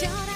Shut